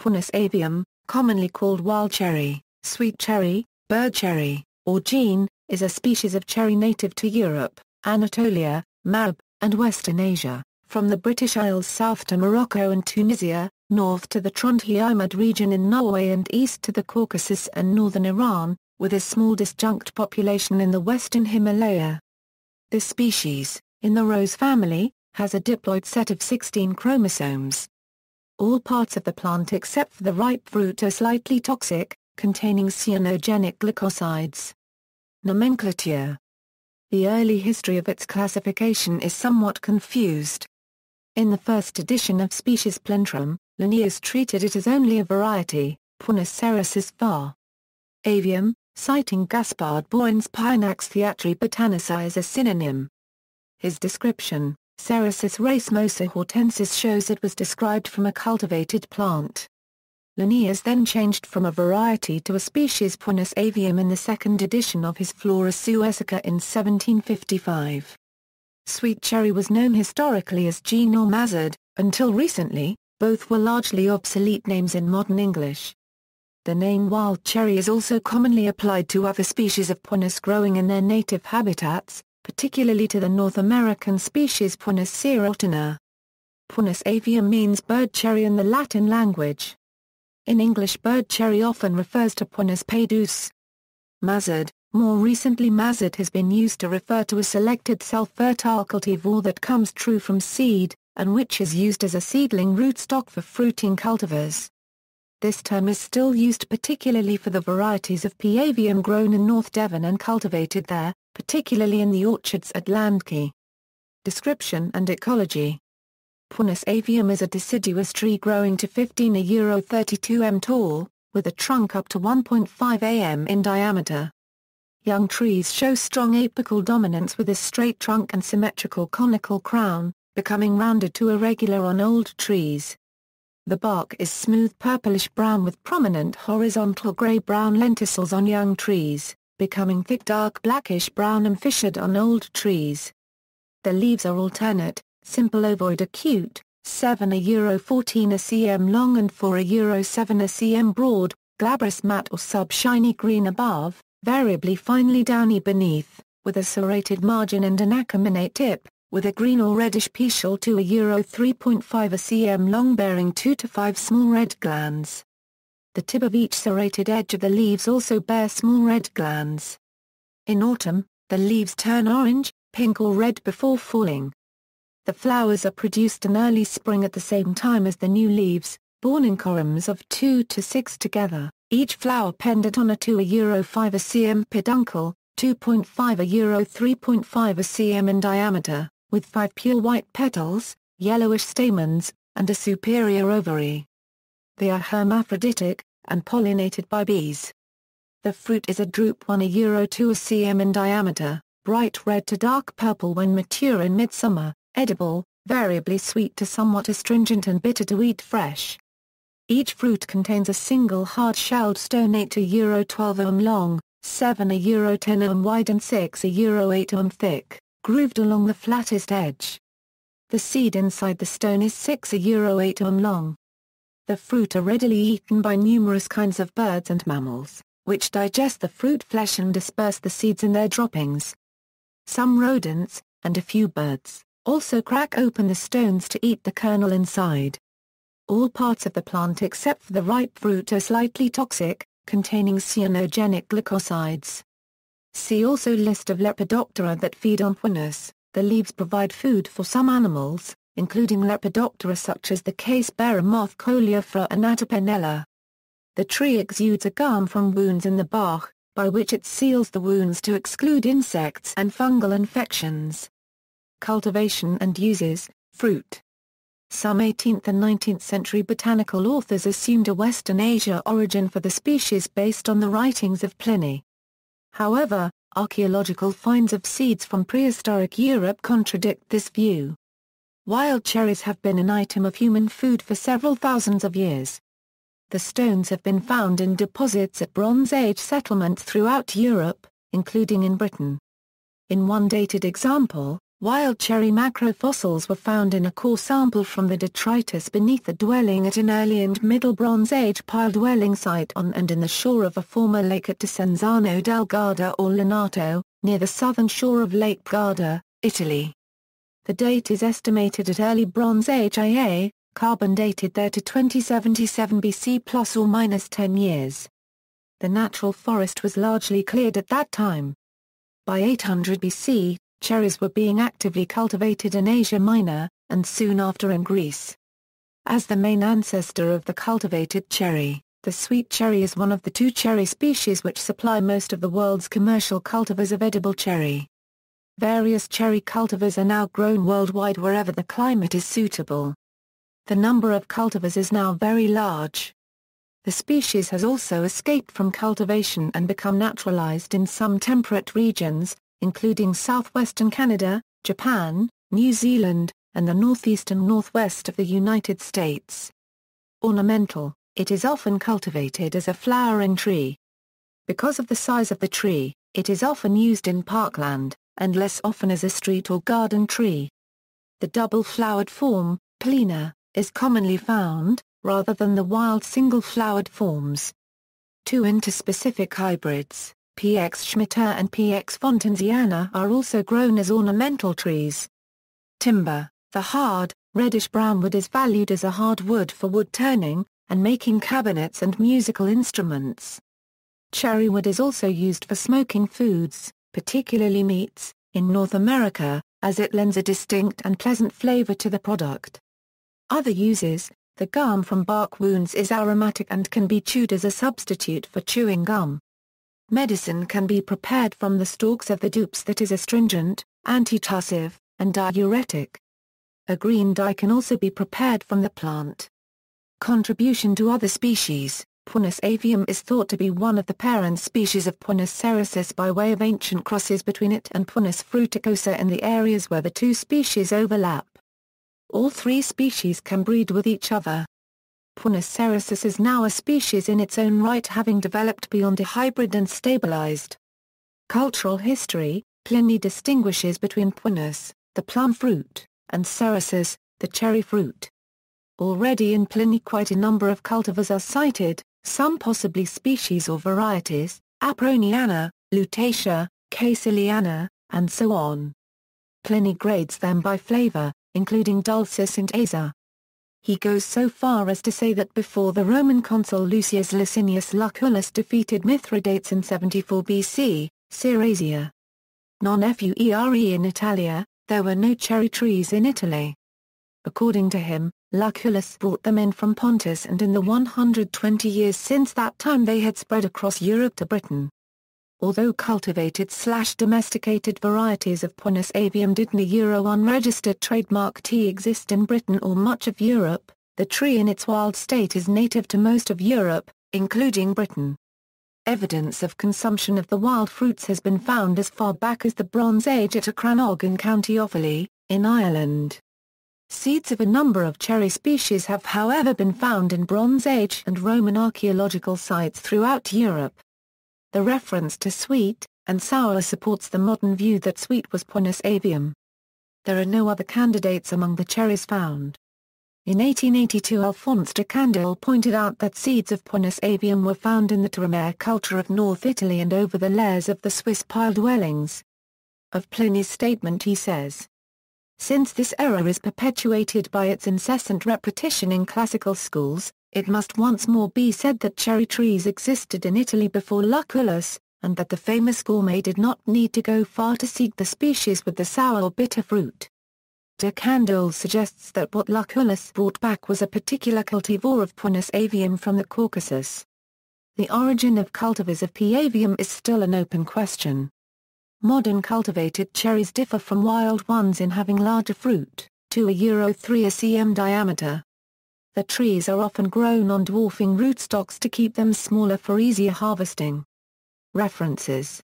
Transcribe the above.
Prunus avium, commonly called wild cherry, sweet cherry, bird cherry, or gean, is a species of cherry native to Europe, Anatolia, Maghreb, and Western Asia, from the British Isles south to Morocco and Tunisia, north to the Trondheimsfjord region in Norway and east to the Caucasus and northern Iran, with a small disjunct population in the western Himalaya. This species, in the rose family, has a diploid set of 16 chromosomes. All parts of the plant except for the ripe fruit are slightly toxic, containing cyanogenic glycosides. Nomenclature The early history of its classification is somewhat confused. In the first edition of Species Plantarum, Linnaeus treated it as only a variety, Prunus cerasus var. Avium, citing Gaspard Bauhin's Pinax theatri botanici as a synonym. His description, Cerasus racemosa hortensis shows it was described from a cultivated plant. Linnaeus then changed from a variety to a species Prunus avium in the second edition of his Flora Suecica in 1755. Sweet cherry was known historically as gean or mazard, until recently, both were largely obsolete names in modern English. The name wild cherry is also commonly applied to other species of Prunus growing in their native habitats, particularly to the North American species Prunus serotina. Prunus avium means bird cherry in the Latin language. In English bird cherry often refers to Prunus padus. Mazard, more recently mazard has been used to refer to a selected self-fertile cultivar that comes true from seed, and which is used as a seedling rootstock for fruiting cultivars. This term is still used particularly for the varieties of P. grown in North Devon and cultivated there, particularly in the orchards at Landkey. Description and ecology Prunus avium is a deciduous tree growing to 15 a euro 32 m tall, with a trunk up to 1.5 am in diameter. Young trees show strong apical dominance with a straight trunk and symmetrical conical crown, becoming rounded to irregular on old trees. The bark is smooth purplish-brown with prominent horizontal gray-brown lenticels on young trees, becoming thick dark blackish-brown and fissured on old trees. The leaves are alternate, simple ovoid acute, 7 a euro 14 a cm long and 4 a euro 7 a cm broad, glabrous matte or sub-shiny green above, variably finely downy beneath, with a serrated margin and an acuminate tip, with a green or reddish petiole to a euro 3.5 a cm long bearing 2 to 5 small red glands. The tip of each serrated edge of the leaves also bear small red glands. In autumn, the leaves turn orange, pink or red before falling. The flowers are produced in early spring at the same time as the new leaves, borne in corymbs of 2 to 6 together, each flower pendant on a 2 a euro 5 a cm peduncle, 2.5 a euro 3.5 a cm in diameter with five pure white petals, yellowish stamens, and a superior ovary. They are hermaphroditic, and pollinated by bees. The fruit is a drupe 1 a euro 2 a cm in diameter, bright red to dark purple when mature in midsummer, edible, variably sweet to somewhat astringent and bitter to eat fresh. Each fruit contains a single hard-shelled stone 8 a euro 12 ohm long, 7 a euro 10 ohm wide and 6 a euro 8 ohm thick grooved along the flattest edge. The seed inside the stone is 6 a euro 8 ohm long. The fruit are readily eaten by numerous kinds of birds and mammals, which digest the fruit flesh and disperse the seeds in their droppings. Some rodents, and a few birds, also crack open the stones to eat the kernel inside. All parts of the plant except for the ripe fruit are slightly toxic, containing cyanogenic glycosides. See also List of Lepidoptera that feed on Prunus. The leaves provide food for some animals, including Lepidoptera such as the case-bearer moth Coleophora anatipennella. The tree exudes a gum from wounds in the bark, by which it seals the wounds to exclude insects and fungal infections. Cultivation and uses, fruit. Some 18th and 19th century botanical authors assumed a Western Asia origin for the species based on the writings of Pliny. However, archaeological finds of seeds from prehistoric Europe contradict this view. Wild cherries have been an item of human food for several thousands of years. The stones have been found in deposits at Bronze Age settlements throughout Europe, including in Britain. In one dated example, Wild cherry macrofossils were found in a core sample from the detritus beneath a dwelling at an early and Middle Bronze Age pile dwelling site on and in the shore of a former lake at Desenzano del Garda or Lonato, near the southern shore of Lake Garda, Italy. The date is estimated at early Bronze Age IA, carbon dated there to 2077 BC plus or minus 10 years. The natural forest was largely cleared at that time. By 800 BC, cherries were being actively cultivated in Asia Minor, and soon after in Greece. As the main ancestor of the cultivated cherry, the sweet cherry is one of the two cherry species which supply most of the world's commercial cultivars of edible cherry. Various cherry cultivars are now grown worldwide wherever the climate is suitable. The number of cultivars is now very large. The species has also escaped from cultivation and become naturalized in some temperate regions, including southwestern Canada, Japan, New Zealand, and the northeast and northwest of the United States. Ornamental, it is often cultivated as a flowering tree. Because of the size of the tree, it is often used in parkland, and less often as a street or garden tree. The double-flowered form, plena, is commonly found, rather than the wild single-flowered forms. Two interspecific hybrids, PX schmitteri and PX fontensiana are also grown as ornamental trees. Timber, the hard, reddish-brown wood is valued as a hardwood for wood turning, and making cabinets and musical instruments. Cherry wood is also used for smoking foods, particularly meats, in North America, as it lends a distinct and pleasant flavor to the product. Other uses, the gum from bark wounds is aromatic and can be chewed as a substitute for chewing gum. Medicine can be prepared from the stalks of the drupes that is astringent, antitussive, and diuretic. A green dye can also be prepared from the plant. Contribution to other species Prunus avium is thought to be one of the parent species of Prunus cerasus by way of ancient crosses between it and Prunus fruticosa in the areas where the two species overlap. All three species can breed with each other. Prunus cerasus is now a species in its own right having developed beyond a hybrid and stabilized. Cultural history, Pliny distinguishes between prunus, the plum fruit, and cerasus, the cherry fruit. Already in Pliny quite a number of cultivars are cited, some possibly species or varieties, Aproniana, Lutetia, Caeciliana, and so on. Pliny grades them by flavor, including dulcis and acer. He goes so far as to say that before the Roman consul Lucius Licinius Lucullus defeated Mithridates in 74 BC, Cerasia non-fuere in Italia, there were no cherry trees in Italy. According to him, Lucullus brought them in from Pontus and in the 120 years since that time they had spread across Europe to Britain. Although cultivated slash domesticated varieties of Prunus avium did not Euro unregistered trademark T exist in Britain or much of Europe, the tree in its wild state is native to most of Europe, including Britain. Evidence of consumption of the wild fruits has been found as far back as the Bronze Age at Achranog in County Offaly, in Ireland. Seeds of a number of cherry species have however been found in Bronze Age and Roman archaeological sites throughout Europe. The reference to sweet and sour supports the modern view that sweet was Prunus avium. There are no other candidates among the cherries found. In 1882 Alphonse de Candolle pointed out that seeds of Prunus avium were found in the Terramare culture of North Italy and over the layers of the Swiss pile dwellings. Of Pliny's statement he says, Since this error is perpetuated by its incessant repetition in classical schools, it must once more be said that cherry trees existed in Italy before Lucullus, and that the famous gourmet did not need to go far to seek the species with the sour or bitter fruit. De Candolle suggests that what Lucullus brought back was a particular cultivar of Prunus avium from the Caucasus. The origin of cultivars of P. avium is still an open question. Modern cultivated cherries differ from wild ones in having larger fruit, to a Euro 3 cm diameter. The trees are often grown on dwarfing rootstocks to keep them smaller for easier harvesting. References